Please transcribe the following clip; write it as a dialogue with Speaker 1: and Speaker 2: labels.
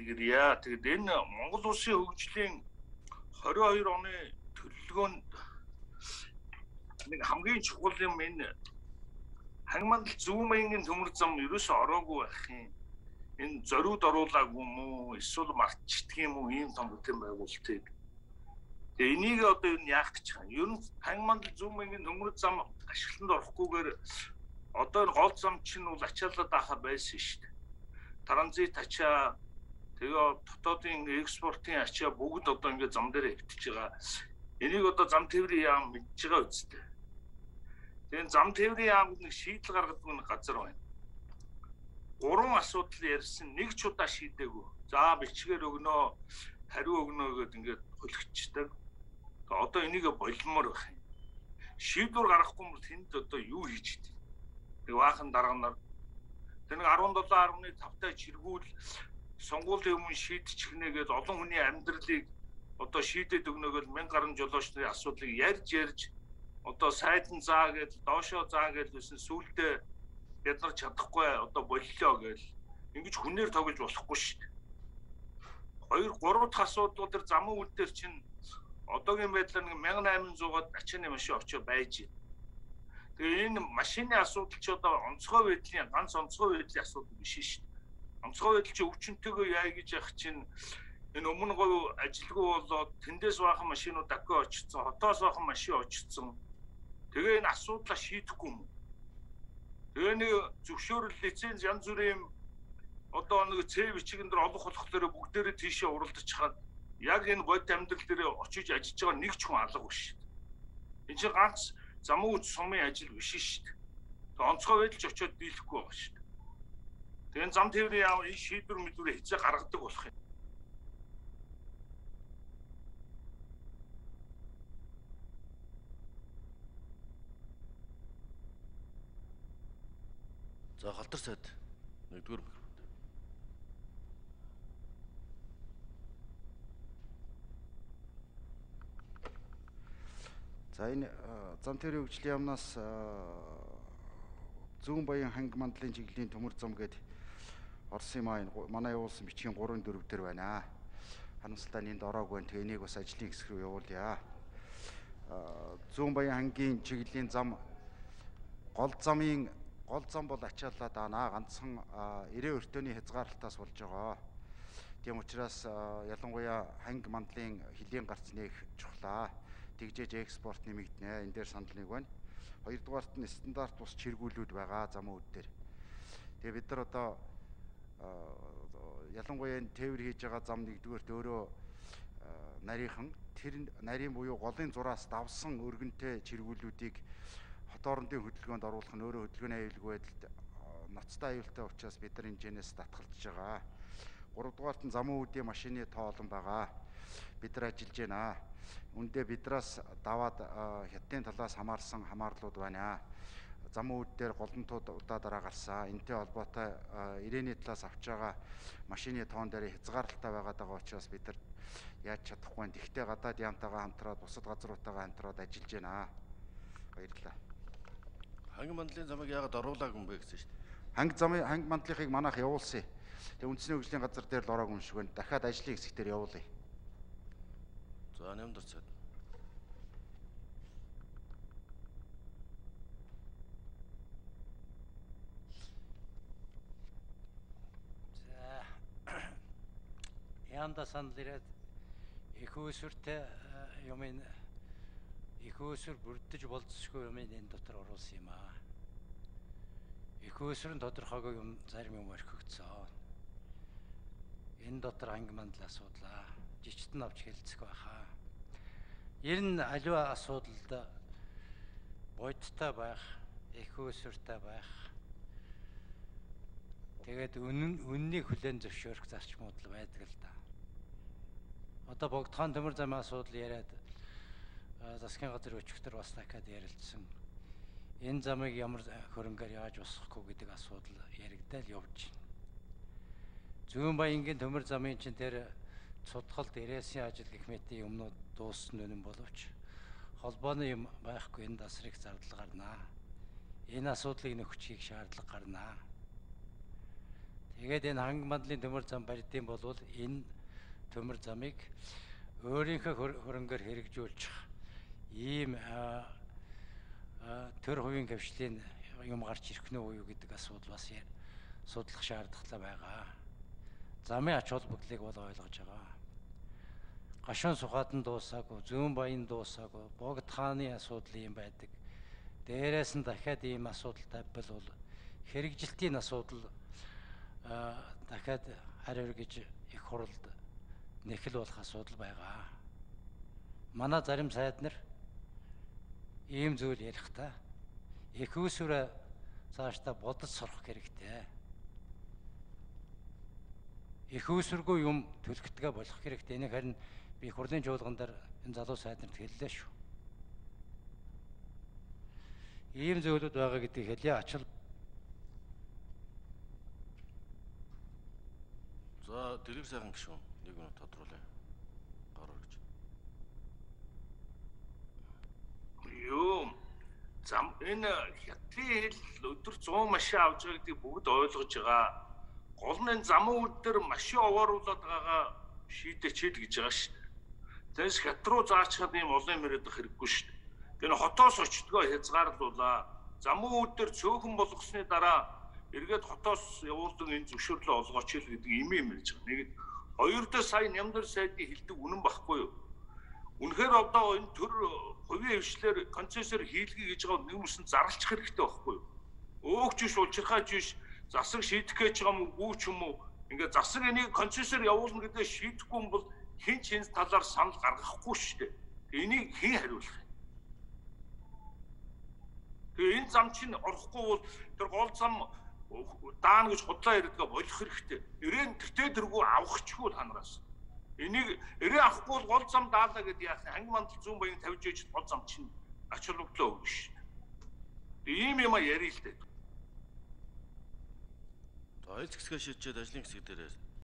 Speaker 1: хийгэрье. Тэгэд энэ Монгол улсын хөгжлийн 22 оны төлөвлөгөөнд нэг хамгийн чухал юм энэ хангамал зүүн маягийн төмөр зам ерөөсө ороогүй байх юм. Энэ зориуд оруулаагүй мүү эсвэл мартчихдаг юм уу ийм том бүтээн байгуулалтыг. Тэгээ энийг одоо юу яах гэж байгаа юм. Ер нь хангамал зүүн маягийн төмөр зам ашиглалтанд орохгүйгээр одоо гол зам чинь бол ачаалаад байхаар байсан шүү дээ. Транзит ачаа тэгээ дотоодын экспортын ачаа бүгд одоо ингээд зам дээр хэвтэж байгаа. Энийг одоо зам тээврийн яам мэдж байгаа үстэй. Тэгээ зам тээврийн яамд нэг шийдэл гаргадаг нэг газар байна. Гурван асуудал ярьсан нэг ч удаа шийдээгүй. За бичгээр өгнөө, хариу өгнөө гэдээ ингээд хөлөгчдөг. Одоо энийг болмоор байх юм. Шийдвэр гаргахгүй бол тэнд одоо юу хийж идэв? Тэг баахан дарганаар тэр нэг 17.5 таа чиргүүл сонгуулийн өмнө шийдчих нэгээд олон хүний амьдралыг одоо шийдэд өгнөгөл мянга гаруй жолоочны асуудлыг ярьж ярьж одоо сайдан заа гэж доошоо заа гэж үсэн сүултээ бид нар чадахгүй одоо боллоо гэж ингэж хүнээр тоглож болохгүй шүү дээ. Хоёр гурав дахь асуудал төр замын үйл дээр чинь одоогийн байдлаар нэг 1800-аад ачааны машин очиж байж байна. Тэгээ энэ машины асуудал чи одоо онцгой байдлын ганц онцгой байдлын асуудал биш шүү дээ. Онцгой байдал чи өвчнөтэйгөө яа гэж явах чинь энэ өмнө говь ажилгүй болоод тэндээс баахан машинууд дахин очсон, хотоос баахан машин очсон. Тэгээ энэ асуудлаа шийдэхгүй юм. Тэгээ нэг зөвшөөрөл лиценз янз бүрийн одоо нэг цэв бичигэн дээр олох болохоор бүгдээрээ тийшээ уралдаж хаад яг энэ бод амьдрал дээр очиж ажиллаж байгаа нэг ч хүн алга биш. Энэ чинь ганц замын үз сумын ажил биш шүү дээ. Тэг онцгой байдалч очиод дийлэхгүй байгаа шүү дээ. Тэгээ зам тээврийн яав энэ шийдвэр мэдвэрээ хэзээ гаргадаг болох юм.
Speaker 2: За халтар сайд нэгдүгээр микрофон.
Speaker 3: За энэ зам тээврийн хөгжлийн яамнаас зүүн баян ханг мандлын чиглэлийн төмөр зам гээд Орсын маа манай явуулсан бичгийн 3 4 дээр байна. Харамсалтай энд ороогүй байна. Тэгээ энийг бас ажлын хэсэг рүү явуулъя. Зүүн баян хангийн чиглэлийн зам гол замын гол зам бол ачаалаад байна. Ганцхан 90 өртөөний хязгаарлалтаас болж байгаа. Тийм учраас ялангуяа ханг мандлын хөлийн гарц нэг чухлаа. Тэгжээж экспорт нэмэгдэнэ. Энэ дээр санал нэг байна. Хоёрдугаарт нь стандарт ус чиргүүлүүд байгаа замын үд дээр. Тэгээ бид нар одоо ялангуяа энэ тээвэр хийж байгаа зам нэгдүгээрт өөрөө нарийнхан тэр нарийн буюу голын зураас давсан өргөнтэй чиргүүлүүдийг хот орондын хөдөлгөөнд оруулах нь өөрөө хөдөлгөөний аюулгүй байдалд ноцтой аюултай учраас бид нар хэмжээнээс татгалзаж байгаа. Гуравдугаарт нь замын үүдийн машины тоо олон байгаа. Бид нар ажиллаж байна. Үндэ бидраас даваад хятадын талаас хамаарсан хамаарлууд байна. Замын үүд дээр голонтууд удаа дараа гарсан. Энтэй холбоотой ирээний талаас авч байгаа машины тоон дээр хязгаарлалтай байгаад байгаа учраас бид нар яаж чадахгүй. Тэгтээ гадаад яамтайгаа хамтраад бусад газруудтайгаа хамтраад ажиллаж байна. Баярлалаа.
Speaker 2: Ханги мандлын замыг яагаад оруулаагүй юм бэ гэсэн шүү дээ.
Speaker 3: Ханги замын ханги мандлынхыг манайх явуулсан. Тэгээ үндэсний хөгжлийн газар дээр л ороогүй юм шиг байна. Дахиад ажлын хэсэг дээр явуулъя.
Speaker 2: За нэмдэр цаад.
Speaker 4: За яанда санал ирээд их үүсвэртэй юм энэ их үүсвэр бүрдэж болцсохгүй юм энэ дотор оруулсан юм аа. Их үүсвэр нь тодорхойгүй юм зарим юм орхигдсон. Энэ дотор анги мандал асуудлаа жичтэн авч хэлцэх байхаа. Ер нь аливаа асуудалд бодтой байх, их өсвөртэй байх. Тэгээд үнэн үннийг хүлээн зөвшөөрөх зарчмууд л байдаг л да. Одоо богдхон төмөр замын асуудал яриад засгийн газар өчигдөр бас дахиад ярилцсан. Энэ замыг ямар хөрөнгөөр яаж босгохгүй гэдэг асуудал яригдал явж байна. Зүүн баянгийн төмөр замын чинь тэр судгалт ирээсийн ажил гэх мэтийн юмнууд дууссан үнэн боловч холбооны юм байхгүй энэ дасрыг зардал гарнаа. Энэ асуудлыг нөхчихийг шаардлага гарнаа. Тэгээд энэ ханга мандлын төмөр зам барьдсан бол энэ төмөр замыг өөрийнхөө хөр- хөрөнгөөр хэрэгжүүлчих ийм төр хувийн хвшлийн юм гарч ирэх уу юу гэдэг асуудал бас судлах шаардлагатай байгаа. Замын ач холбогдлыг бол ойлгож байгаа. Гашуун сухад нь дуусаагүй, зүүн баян дуусаагүй, богд хааны асуудал юм байдаг. Дээрээс нь дахиад ийм асуудал тавьбал бол хэрэгжилтийн асуудал дахиад хариу гэж их хуралд нэхэл болох асуудал байгаа. Манай зарим сайд нар ийм зүйл ярихдаа их усүрэ цаашдаа бодож сурах хэрэгтэй. Их усүргүй юм төлөхтгөө болох хэрэгтэй. Энийг харин би хурлын жуулган дээр энэ залуу сайднарт хэллээ шүү. Ийм зөвлөд байгаа гэдгийг хэлье. Ачаал
Speaker 2: Дэлгэр сайхан гişүүн нэг минут тодруулъя. Гараа гэж.
Speaker 1: Юу зам энэ хятадын хэл өдөр 100 машин авч байгаа гэдгийг бүгд ойлгож байгаа. Гол нь замын үүд дээр машин овооруулаад байгаагаа шийдэчихэд гэж байгаа шүү. Тэгээс хят руу заачихад ийм олон яриад хэрэггүй шүү. Тэр хотоос очтгоо хязгаарлуулаа. Замын үүд дээр цөөхөн болгосны дараа эргээд хотоос явуулдаг энэ зөвшөөрлөө олгооч л гэдэг юм юм ярьж байгаа. Нэг хоёр дахь сая нямдар сайдын хилдэг үнэн багхгүй юу? Үнэхээр одоо энэ төр хувийн хвшлэр концессор хийлгий гэж байгаа нэг юмсан зарлчих хэрэгтэй байхгүй юу? Өөгч биш улчирхаач биш засаг шийдэх гэж байгаа юм уу ч юм уу? Ингээд засаг энийг концессор явуулна гэдэг шийдэхгүй юм бол хэн ч энэ талаар санал гаргахгүй шүү дээ. Энийг хэн хариулах юм? Тэгээ энэ зам чинь орохгүй бол тэр гол зам даана гэж худлаа ярьдгаа болох хэрэгтэй. Ирээн тэртээ дэргүү авахчгүй танараас. Энийг эрээ авахгүй бол гол зам даалаа гэдээ яах вэ? Анги мандал зүүн баян тавьж ээж гол зам чинь ач холбогдлоо өгнө дээ. Ийм юм а ярил л дээ.
Speaker 2: За ойл зэвсгээ шийдчихэд ажлын хэсэг дээр